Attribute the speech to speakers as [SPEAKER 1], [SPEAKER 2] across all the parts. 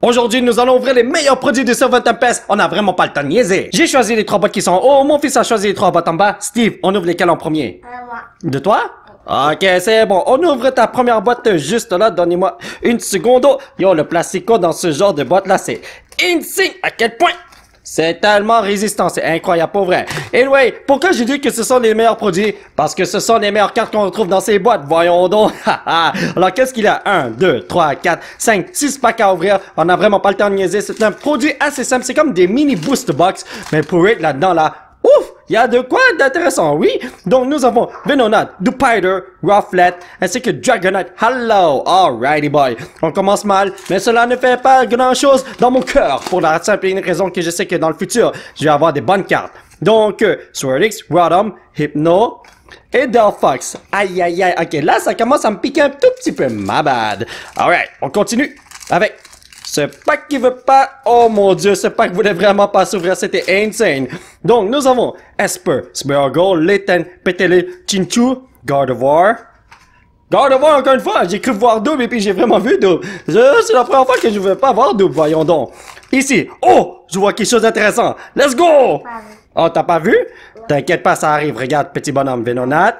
[SPEAKER 1] Aujourd'hui, nous allons ouvrir les meilleurs produits de Silver Tempest. On n'a vraiment pas le temps de niaiser. J'ai choisi les trois boîtes qui sont en haut. Mon fils a choisi les trois boîtes en bas. Steve, on ouvre lesquelles en premier?
[SPEAKER 2] Euh, moi.
[SPEAKER 1] De toi? Ok, c'est bon. On ouvre ta première boîte juste là. Donnez-moi une seconde. Yo, le plastico dans ce genre de boîte là, c'est insane. À quel point? C'est tellement résistant, c'est incroyable, pour vrai. Anyway, pourquoi j'ai dit que ce sont les meilleurs produits? Parce que ce sont les meilleures cartes qu'on retrouve dans ces boîtes, voyons donc. Alors, qu'est-ce qu'il y a? 1, 2, 3, 4, 5, 6 packs à ouvrir. On n'a vraiment pas le temps de niaiser. C'est un produit assez simple. C'est comme des mini boost box. Mais pour être là-dedans, là! Il y a de quoi d'intéressant, oui? Donc, nous avons Venonat, Dupider, Rufflet, ainsi que Dragonite. Hello! Alrighty boy. On commence mal, mais cela ne fait pas grand chose dans mon cœur. Pour la simple et unique raison que je sais que dans le futur, je vais avoir des bonnes cartes. Donc, euh, Swordix, Rodham, Hypno, et Delphox. Aïe, aïe, aïe. Ok, là, ça commence à me piquer un tout petit peu. Ma bad. Alright, on continue avec ce pack qui veut pas... Oh mon dieu, ce pack voulait vraiment pas s'ouvrir, c'était insane. Donc, nous avons Esper, Smeargle, Layton, Pétélé, Chinchu, Gardevoir. Gardevoir, encore une fois, j'ai cru voir double et puis j'ai vraiment vu double. C'est la première fois que je veux pas voir double, voyons donc. Ici, oh, je vois quelque chose d'intéressant. Let's go! Oh, t'as pas vu? T'inquiète pas, ça arrive. Regarde, petit bonhomme, Venonat.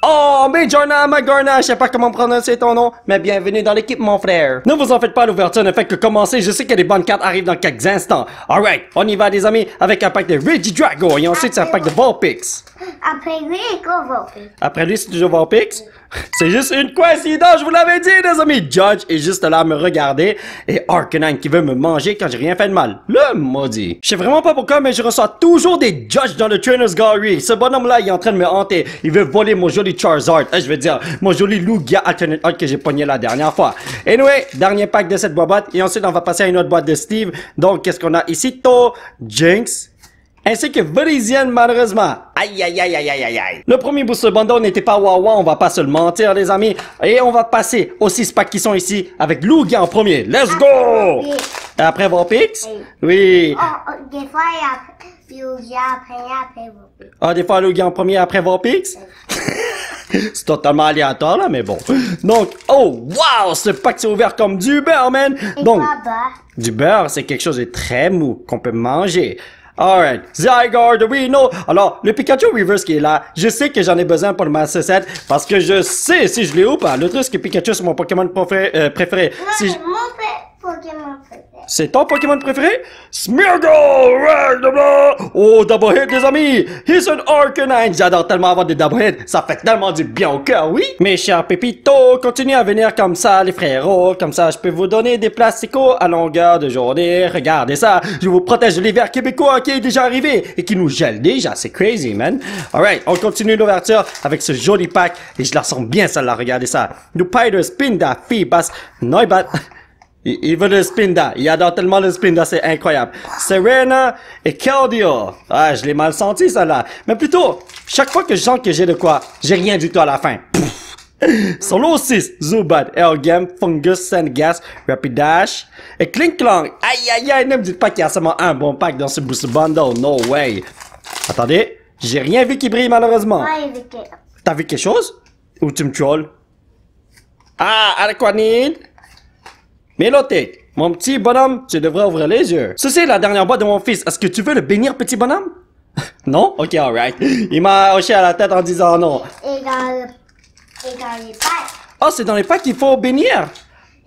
[SPEAKER 1] Oh, mais Jornama Garna, je sais pas comment prononcer ton nom, mais bienvenue dans l'équipe, mon frère. Ne vous en faites pas, l'ouverture ne fait que commencer. Je sais que des bonnes cartes arrivent dans quelques instants. Alright, on y va, les amis, avec un pack de Regidrago et ensuite c'est un pack de Vulpix.
[SPEAKER 2] Après lui, go voter.
[SPEAKER 1] Après lui, c'est toujours Vulpix? C'est juste une coïncidence, je vous l'avais dit, les amis. Judge est juste là à me regarder et Arcanine qui veut me manger quand j'ai rien fait de mal. Le maudit. Je sais vraiment pas pourquoi, mais je reçois toujours des Judge dans le Trainer's Gallery. Ce bonhomme-là, il est en train de me hanter. Il veut voler mon joli Charizard. Eh, je veux dire, mon joli Lugia Alternate Art que j'ai pogné la dernière fois. Anyway, dernier pack de cette boîte et ensuite on va passer à une autre boîte de Steve. Donc, qu'est-ce qu'on a ici? To, Jinx, ainsi que Verizienne malheureusement. Aïe aïe aïe aïe aïe aïe aïe. Le premier booster bundle n'était pas wawa, on va pas se le mentir les amis. Et on va passer aux 6 packs qui sont ici avec Lugia en premier. Let's go! Après Vulpix?
[SPEAKER 2] Oui. Des fois, après, après.
[SPEAKER 1] Ah, des fois Lugia en premier après Vulpix? C'est totalement aléatoire là, mais bon. Donc, oh, wow, ce pack s'est ouvert comme du beurre, man. Donc, Du beurre, c'est quelque chose de très mou qu'on peut manger. Alright, Zygarde, oui, non. Alors, le Pikachu Reverse qui est là, je sais que j'en ai besoin pour le Master Set parce que je sais si je l'ai ou pas. Le truc, c'est que Pikachu, c'est mon Pokémon préféré. euh, préféré.
[SPEAKER 2] moi,
[SPEAKER 1] Si je-
[SPEAKER 2] c'est mon pré-
[SPEAKER 1] C'est ton Pokémon préféré? Smeargle! Oh, double hit, les amis! He's an Arcanine! J'adore tellement avoir des double hits. Ça fait tellement du bien au cœur, oui? Mes chers pépitos, continuez à venir comme ça, les frérots. Comme ça, je peux vous donner des plasticots à longueur de journée. Regardez ça. Je vous protège de l'hiver québécois qui est déjà arrivé et qui nous gèle déjà. C'est crazy, man. Alright, on continue l'ouverture avec ce joli pack et je la sens bien, celle-là. Regardez ça. Dupider, Spinda, Noibat. Il, il veut le Spinda. Il adore tellement le Spinda, c'est incroyable. Serena et Claudio. Ah, je l'ai mal senti, ça là. Mais plutôt, chaque fois que je sens que j'ai de quoi, j'ai rien du tout à la fin. Pfff. Solo 6, Zubat, Elgam, Fungus, Sandgas, Rapidash et Clink Clong. Aïe aïe aïe, ne me dites pas qu'il y a seulement un bon pack dans ce boost bundle. No way. Attendez, j'ai rien vu qui brille malheureusement. T'as vu quelque chose? Ou tu me trolls? Ah, Araquanid! Mélotique, mon petit bonhomme, tu devrais ouvrir les yeux. Ceci est la dernière boîte de mon fils. Est-ce que tu veux le bénir, petit bonhomme? non? Ok, alright. Il m'a hoché à la tête en disant non.
[SPEAKER 2] Et dans le, et dans les pattes,
[SPEAKER 1] Oh, c'est dans les packs qu'il faut bénir.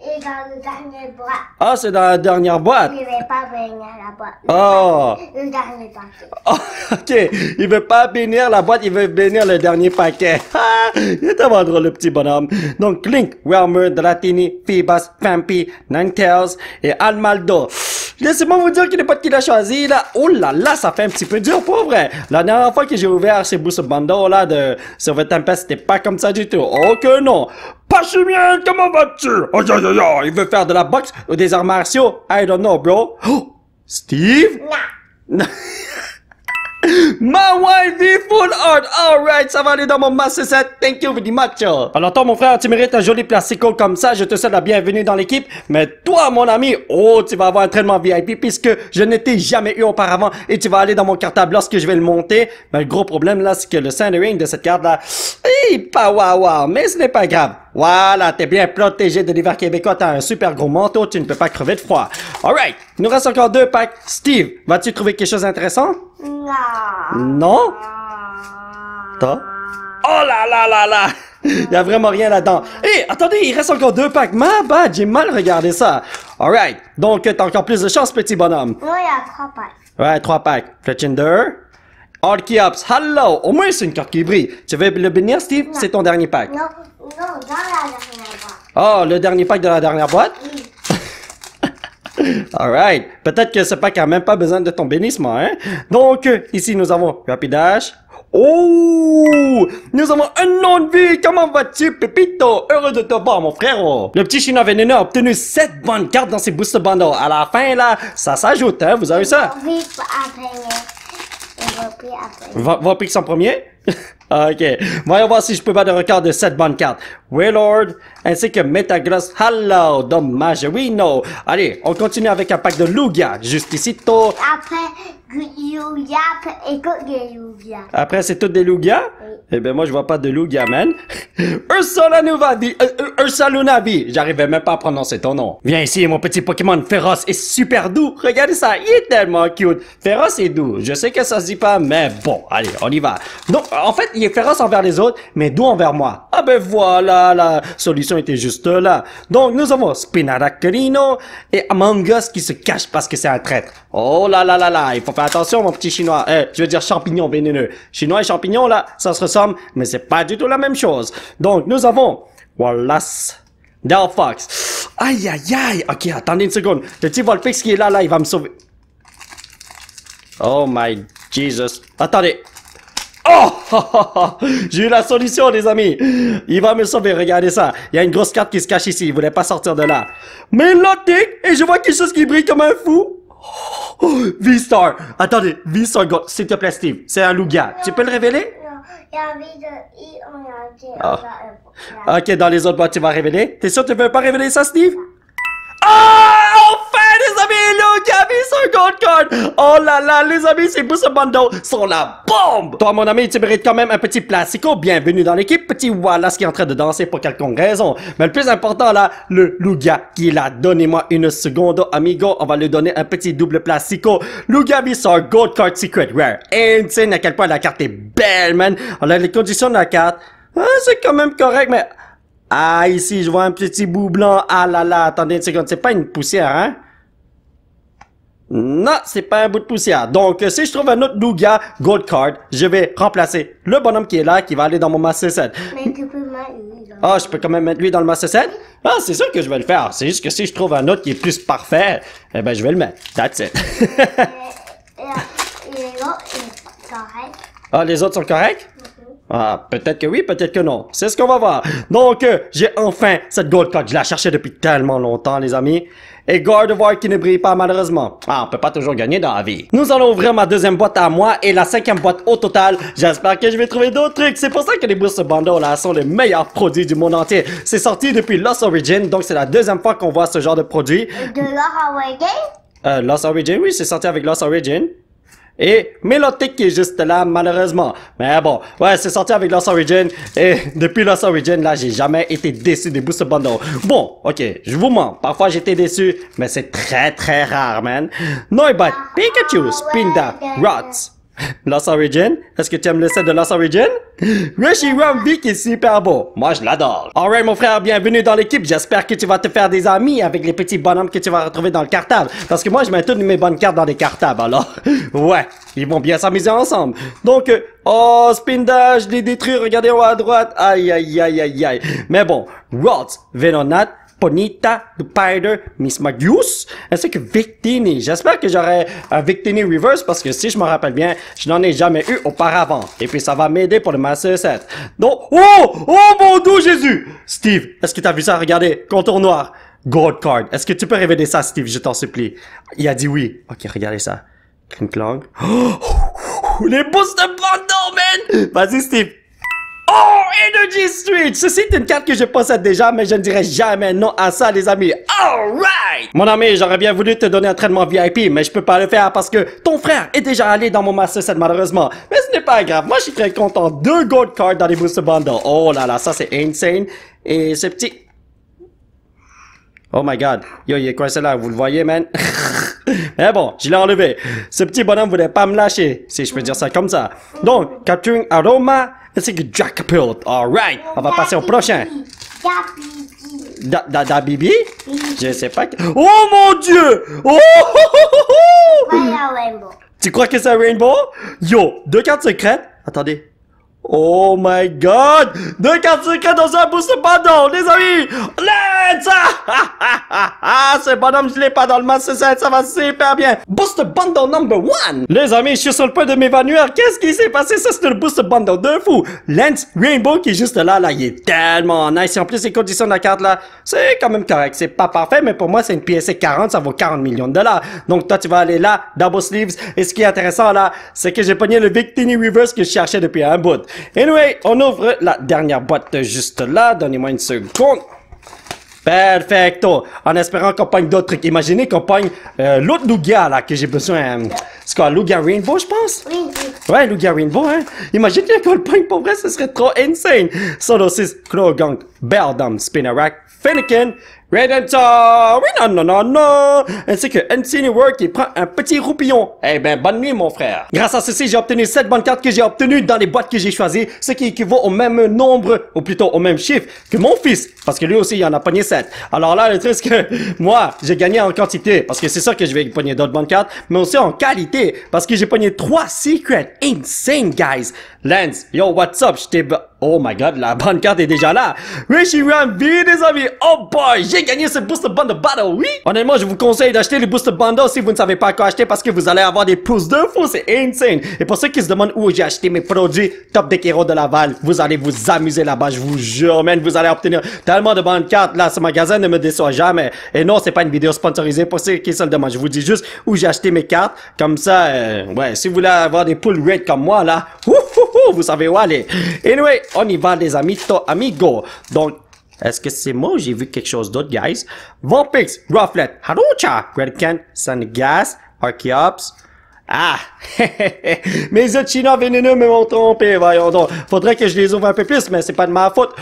[SPEAKER 2] Et dans le dernier boîte,
[SPEAKER 1] Ah, c'est dans la dernière boîte.
[SPEAKER 2] il ne veut pas venir à la boîte.
[SPEAKER 1] Oh.
[SPEAKER 2] Le dernier paquet.
[SPEAKER 1] Oh, ok. Il veut pas bénir la boîte, il veut bénir le dernier paquet. Ah, il est tellement drôle, le petit bonhomme. Donc, Link, Realmer, Dratini, Phoebus, Fampi, Ninetales et Almaldo. Laissez-moi vous dire qu'il n'est pas de qui l'a choisi, là. Oh là là, ça fait un petit peu dur, pour vrai. La dernière fois que j'ai ouvert ces boosts bundle, là, de Silver Tempest, c'était pas comme ça du tout. Oh que non. Pas chimien, comment vas-tu? Oh, yo, yo, yo, il veut faire de la boxe ou des arts martiaux? I don't know, bro. Oh, Steve?
[SPEAKER 2] Non.
[SPEAKER 1] Ma wife full art. Alright, ça va aller dans mon master set. Thank you very much. Alors toi, mon frère, tu mérites un joli plastico comme ça. Je te souhaite la bienvenue dans l'équipe. Mais toi, mon ami, oh, tu vas avoir un traitement VIP puisque je ne t'ai jamais eu auparavant et tu vas aller dans mon cartable lorsque je vais le monter. Mais le gros problème là, c'est que le centering de cette carte là, eh, pas waouh wow, mais ce n'est pas grave. Voilà, t'es bien protégé de l'hiver québécois, t'as un super gros manteau, tu ne peux pas crever de froid. Alright, il nous reste encore deux packs. Steve, vas-tu trouver quelque chose d'intéressant?
[SPEAKER 2] Non?
[SPEAKER 1] Non? T'as? Oh là là là là! Il y a vraiment rien là-dedans. Hé, attendez, il reste encore deux packs. Ma bad, j'ai mal regardé ça. Alright, donc t'as encore plus de chance, petit bonhomme.
[SPEAKER 2] Moi, il y a trois pailles.
[SPEAKER 1] Ouais, trois packs. Fletchinder. Archeops, hello! Au moins, c'est une carte qui brille. Tu veux le bénir, Steve? C'est ton dernier pack.
[SPEAKER 2] Non, non, dans la dernière boîte.
[SPEAKER 1] Oh, le dernier pack de la dernière boîte?
[SPEAKER 2] Oui.
[SPEAKER 1] Alright. Peut-être que ce pack a même pas besoin de ton bénissement, hein? Donc, ici, nous avons Rapidash. Oh! Nous avons un nom de vie! Comment vas-tu, Pepito? Heureux de te voir, mon frérot! Le petit chinois a obtenu 7 bonnes cartes dans ses booster bundles. À la fin, là, ça s'ajoute, hein? Vous avez ça?
[SPEAKER 2] Oui, après. On va puis après.
[SPEAKER 1] Va, va piquer son premier? Ah, ok. Voyons voir si je peux battre le record de 7 bonnes cartes. Waylord, ainsi que Metagross. Hello, dommage, oui, no. Allez, on continue avec un pack de Lugia. Juste ici, tôt. Après, c'est toutes des Lugia? Eh ben, moi, je vois pas de Lugia, man. Ursula Nuvavi, euh, euh, Ursa Lunavi. J'arrivais même pas à prononcer ton nom. Viens ici, mon petit Pokémon féroce est super doux. Regardez ça, il est tellement cute. Féroce et doux. Je sais que ça se dit pas, mais bon, allez, on y va. Donc, en fait, il est féroce envers les autres, mais doux envers moi. Ah ben voilà, la solution était juste là. Donc, nous avons Spinaracarino et Among Us qui se cache parce que c'est un traître. Oh là là là là, il faut faire attention, mon petit chinois. Eh, je veux dire champignon vénéneux. Chinois et champignons, là, ça se ressemble, mais c'est pas du tout la même chose. Donc, nous avons Wallace. Delphox. Aïe, aïe, aïe. Ok, attendez une seconde. Le petit Volpix qui est là, là, il va me sauver. Oh my Jesus. Attendez. Oh! J'ai eu la solution, les amis. Il va me sauver, regardez ça. Il y a une grosse carte qui se cache ici. Il voulait pas sortir de là. Mais Lotic, et je vois quelque chose qui brille comme un fou. Oh, V-Star. Attendez, V-Star Gold. S'il te plaît, Steve. C'est un Lugia. Tu peux le révéler?
[SPEAKER 2] Non, il y a envie de I, on a dit, on
[SPEAKER 1] Ah.
[SPEAKER 2] a un.
[SPEAKER 1] Ok, dans les autres boîtes, tu vas révéler. T'es sûr que tu veux pas révéler ça, Steve? Ah! Enfin, les amis! Lugia V-Star Gold Card! Oh là là, les amis, ces Booster Bundle sont la bombe! Toi, mon ami, tu mérites quand même un petit plastico. Bienvenue dans l'équipe. Petit Wallace qui est en train de danser pour quelconque raison. Mais le plus important, là, le Lugia qui est là. Donnez-moi une seconde, amigo. On va lui donner un petit double plastico. Lugia V-Star Gold Card Secret Rare. Insane à quel point la carte est belle, man. On a les conditions de la carte. Ah, c'est quand même correct, mais... Ah, ici, je vois un petit bout blanc. Ah là là, attendez une seconde. C'est pas une poussière, hein? Non, c'est pas un bout de poussière. Donc, euh, si je trouve un autre Lugia Gold Card, je vais remplacer le bonhomme qui est là, qui va aller dans mon Master Set.
[SPEAKER 2] Mais tu peux mettre lui là.
[SPEAKER 1] Ah, je peux quand même mettre lui dans le Master Set? Ah, c'est sûr que je vais le faire. C'est juste que si je trouve un autre qui est plus parfait, eh ben, je vais le mettre. That's it.
[SPEAKER 2] Et, et, et
[SPEAKER 1] ah, les autres sont corrects? Ah, peut-être que oui, peut-être que non. C'est ce qu'on va voir. Donc, euh, j'ai enfin cette Gold Card. Je la cherchais depuis tellement longtemps, les amis. Et Gardevoir qui ne brille pas, malheureusement. Ah, on peut pas toujours gagner dans la vie. Nous allons ouvrir ma deuxième boîte à moi et la cinquième boîte au total. J'espère que je vais trouver d'autres trucs. C'est pour ça que les Booster Bundle, là, sont les meilleurs produits du monde entier. C'est sorti depuis Lost Origin, donc c'est la deuxième fois qu'on voit ce genre de produit.
[SPEAKER 2] De à Game?
[SPEAKER 1] Euh, Lost Origin, oui, c'est sorti avec Lost Origin. Et Melodic qui est juste là, malheureusement. Mais bon, ouais, c'est sorti avec Lost Origin. Et depuis Lost Origin, là, j'ai jamais été déçu des Booster Bundle. Bon, ok, je vous mens. Parfois, j'étais déçu, mais c'est très, très rare, man. Noibat, Pikachu, Spinda, Rots. Lost Origin? Est-ce que tu aimes le set de Lost Origin? Reshiram V qui est super beau. Moi, je l'adore. Alright, mon frère, bienvenue dans l'équipe. J'espère que tu vas te faire des amis avec les petits bonhommes que tu vas retrouver dans le cartable. Parce que moi, je mets toutes mes bonnes cartes dans des cartables, alors. ouais, ils vont bien s'amuser ensemble. Donc, euh, oh, Spinda, je l'ai détruit. Regardez en haut à droite. Aïe, aïe, aïe, aïe, aïe. Mais bon, Rods, Venonat, Ponita, Spider, Miss Magius, ainsi que Victini. J'espère que j'aurai un Victini Reverse parce que si je me rappelle bien, je n'en ai jamais eu auparavant. Et puis ça va m'aider pour le Master Set. Donc, oh, oh mon Dieu Jésus! Steve, est-ce que tu as vu ça? Regardez, contour noir. Gold card. Est-ce que tu peux révéler ça, Steve? Je t'en supplie. Il a dit oui. Ok, regardez ça. Clink clong. Ouh, les boosts de bundle, man! Vas-y, Steve. Oh, Energy Switch! Ceci est une carte que je possède déjà, mais je ne dirai jamais non à ça, les amis. Alright! Mon ami, j'aurais bien voulu te donner un traitement VIP, mais je peux pas le faire parce que ton frère est déjà allé dans mon Master Set, malheureusement. Mais ce n'est pas grave. Moi, je suis très content. Deux gold cards dans les booster bundles. Oh là là, ça c'est insane. Et ce petit... Oh my god. Yo, il est coincé là, vous le voyez, man? Mais bon, je l'ai enlevé. Ce petit bonhomme voulait pas me lâcher, si je peux dire ça comme ça. Donc, capturing aroma, ainsi que Dracopult. Alright, on va passer au prochain.
[SPEAKER 2] Dabibi.
[SPEAKER 1] Da, da, da Bibi? Je sais pas. Oh mon dieu! Oh! oh, oh, oh, oh! Tu crois que c'est un rainbow? Yo, deux cartes secrètes. Attendez. Oh my god! Deux cartes secrètes dans un boost bundle, les amis! Let's! Ce bonhomme, je l'ai pas dans le master set, ça va super bien. Boost bundle number one! Les amis, je suis sur le point de m'évanouir. Qu'est-ce qui s'est passé? Ça, c'est le boost bundle de fou. Lance Rainbow qui est juste là, là, il est tellement nice. En plus, les conditions de la carte, là, c'est quand même correct. C'est pas parfait, mais pour moi, c'est une PSC 40, ça vaut 40 millions de dollars. Donc, toi, tu vas aller là, double sleeves. Et ce qui est intéressant, là, c'est que j'ai pogné le Victini Reverse que je cherchais depuis un bout. Anyway, on ouvre la dernière boîte juste là. Donnez-moi une seconde. Perfecto. En espérant qu'on pogne d'autres trucs. Imaginez qu'on pogne euh, l'autre Lugia, là, que j'ai besoin. euh, c'est quoi, Lugia Rainbow, je pense? Ouais, Lugia Rainbow, hein. Imagine qu'on le pogne pour vrai, ce serait trop insane. Solo 6, Krogunk, Beldum, Spinnerack, Fennekin, Redentor, oui, non, non, non, non, ainsi que Work qui prend un petit roupillon. Eh ben, bonne nuit, mon frère. Grâce à ceci, j'ai obtenu 7 bonnes cartes que j'ai obtenues dans les boîtes que j'ai choisies, ce qui équivaut au même nombre, ou plutôt au même chiffre que mon fils, parce que lui aussi, il en a pogné 7. Alors là, le truc, c'est que moi, j'ai gagné en quantité, parce que c'est ça que je vais pogner d'autres bonnes cartes, mais aussi en qualité, parce que j'ai pogné 3 secrets. Insane, guys. Lance, yo, what's up? J'étais... b- Oh my god, la bonne carte est déjà là. Rishi Rambi, les amis. Oh boy, j'ai gagné ce Booster Bundle Battle, oui. Honnêtement, je vous conseille d'acheter les Booster Bundle si vous ne savez pas quoi acheter parce que vous allez avoir des pouces de fou, c'est insane. Et pour ceux qui se demandent où j'ai acheté mes produits Top Deck Hero de Laval, vous allez vous amuser là-bas, je vous jure, man, vous allez obtenir tellement de bonnes cartes. Là, ce magasin ne me déçoit jamais. Et non, c'est pas une vidéo sponsorisée pour ceux qui se le demandent. Je vous dis juste où j'ai acheté mes cartes. Comme ça, euh, ouais, si vous voulez avoir des pull rates comme moi, là, ouh, vous savez où aller. Anyway, on y va, les amis, amigo. Donc, est-ce que c'est moi ou j'ai vu quelque chose d'autre, guys? Vampix, Rufflet, Harucha, Redken, Sungas, Archeops. Ah! Mes autres chinois vénéneux me m'ont trompé, voyons donc. Faudrait que je les ouvre un peu plus, mais c'est pas de ma faute.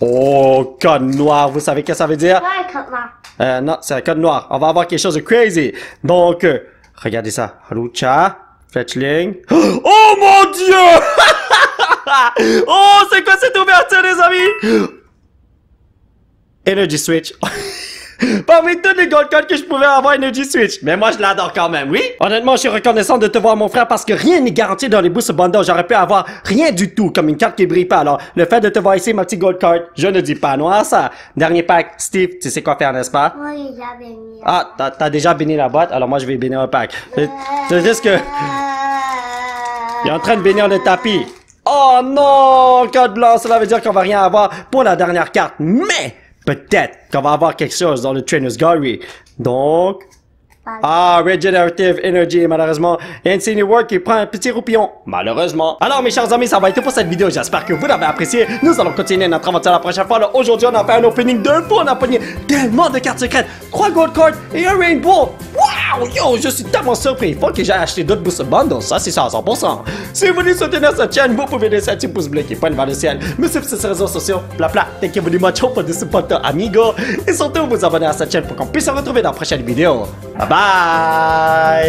[SPEAKER 1] Oh, code noir, vous savez ce que ça veut dire?
[SPEAKER 2] Ouais, comme moi.
[SPEAKER 1] Euh, non, c'est un code noir. On va avoir quelque chose de crazy. Donc, euh, regardez ça. Harucha, Fletchling. Oh mon dieu! oh, c'est quoi cette ouverture, les amis? Energy Switch. Parmi tous les gold cards que je pouvais avoir Energy Switch. Mais moi, je l'adore quand même, oui? Honnêtement, je suis reconnaissant de te voir, mon frère, parce que rien n'est garanti dans les boosts bundles. J'aurais pu avoir rien du tout, comme une carte qui brille pas. Alors, le fait de te voir ici, ma petite gold card, je ne dis pas non à ça. Dernier pack, Steve, tu sais quoi faire, n'est-ce pas?
[SPEAKER 2] Moi, j'avais mis.
[SPEAKER 1] Ah, t'as déjà béni la boîte, alors moi, je vais bénir un pack. C'est c'est juste que... Il est en train de bénir le tapis. Oh non, code blanc, cela veut dire qu'on va rien avoir pour la dernière carte. Mais peut-être qu'on va avoir quelque chose dans le Trainer's Gallery. Donc... Ah, Regenerative Energy, malheureusement. Insane Work qui prend un petit roupillon. Malheureusement. Alors, mes chers amis, ça va être tout pour cette vidéo. J'espère que vous l'avez apprécié. Nous allons continuer notre aventure la prochaine fois. Aujourd'hui, on a fait un opening de fou. On a pogné tellement de cartes secrètes. 3 gold cards et un rainbow. Yo, je suis tellement surpris. Il faut que j'aille acheter d'autres booster bundles. Ça, c'est ça à 100%. Si vous voulez soutenir cette chaîne, vous pouvez laisser un petit pouce bleu qui pointe vers le ciel. Me suivre sur ces réseaux sociaux. Bla bla. Thank you very much for the support, amigo. Et surtout, vous abonner à cette chaîne pour qu'on puisse se retrouver dans la prochaine vidéo. Bye bye.